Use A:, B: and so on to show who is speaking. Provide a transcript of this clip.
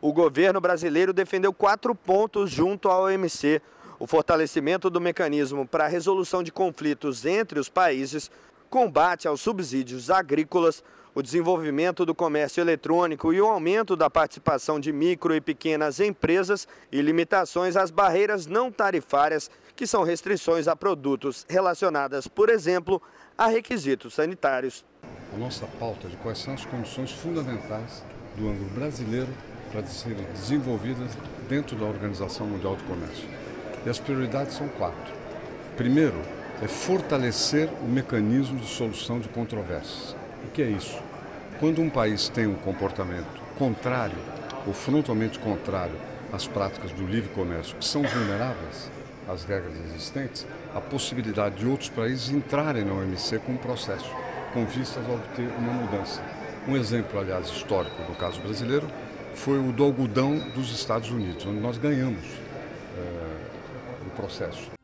A: o governo brasileiro defendeu quatro pontos junto à OMC: o fortalecimento do mecanismo para a resolução de conflitos entre os países, combate aos subsídios agrícolas, o desenvolvimento do comércio eletrônico e o aumento da participação de micro e pequenas empresas e limitações às barreiras não tarifárias, que são restrições a produtos relacionadas, por exemplo, a requisitos sanitários.
B: A nossa pauta de quais são as condições fundamentais do ângulo brasileiro para serem desenvolvidas dentro da Organização Mundial do Comércio. E as prioridades são quatro. Primeiro, é fortalecer o mecanismo de solução de controvérsias. O que é isso? Quando um país tem um comportamento contrário ou frontalmente contrário às práticas do livre comércio, que são vulneráveis às regras existentes, a possibilidade de outros países entrarem na OMC com um processo, com vistas a obter uma mudança. Um exemplo, aliás, histórico no caso brasileiro, foi o do algodão dos Estados Unidos, onde nós ganhamos é, o processo.